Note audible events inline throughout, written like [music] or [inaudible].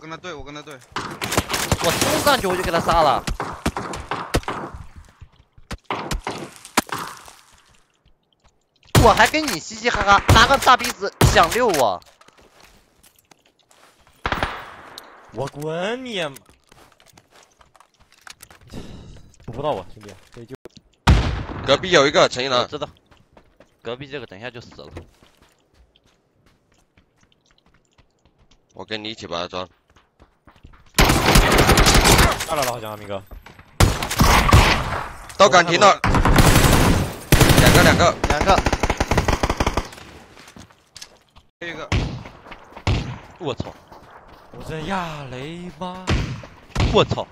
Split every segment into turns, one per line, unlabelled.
跟他对，我跟他对。
我冲上去我就给他杀了。我还跟你嘻嘻哈哈，拿个大鼻子想溜我。
我滚你！补不到我，兄弟，这就
隔壁有一个陈一郎，
知道。隔壁这个等一下就死了。
我跟你一起把他装。
下来了，好像明哥。
到岗停了，两个两个
两个。
一个。
我操！
我在亚雷吗？
我操！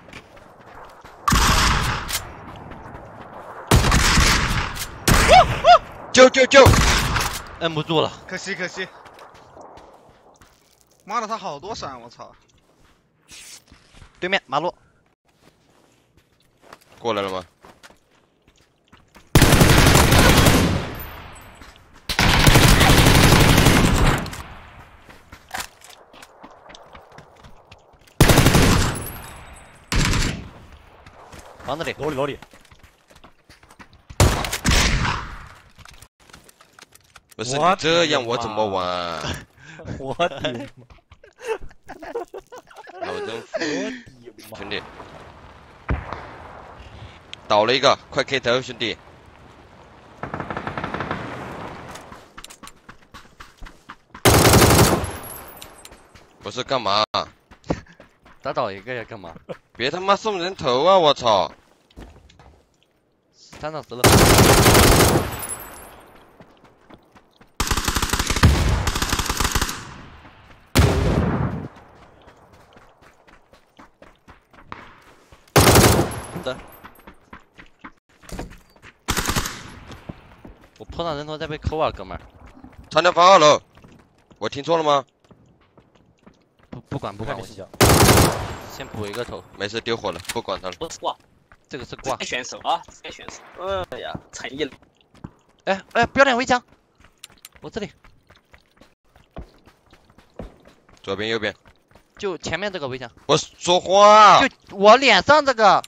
救救救！
摁不住了，
可惜可惜。妈的，他好多闪，我操！
对面马路。
过来了吗？
房子里，
楼里楼里。
不是你这样，我怎么玩？[laughs]
我的妈！
老人服，[laughs] 兄弟，倒了一个，快 K 头，兄弟！不是干嘛？[laughs]
打倒一个呀，干嘛？
别他妈送人头啊！我操！
三到十了。的。我碰到人头再被扣啊，哥们儿。
长条房二楼，我听错了吗？
不不管不管，我先补一个头。
没事，丢火了，不管他了。
不是挂，
这个是挂。
选手啊，该选手。哎呀，诚意了。
哎哎，标点围墙，我这里。
左边右边。
就前面这个围墙。
我说话。
就我脸上这个。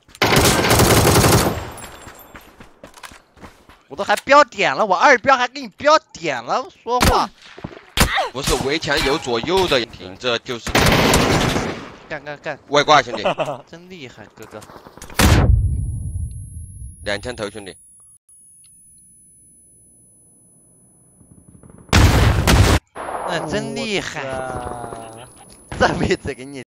我都还标点了，我二标还给你标点了，说话。
不是围墙有左右的，停着就是。
干干干！
外挂兄弟，[laughs]
真厉害，哥哥。
两枪头兄弟。
那真厉害，这辈 [laughs] 子给你。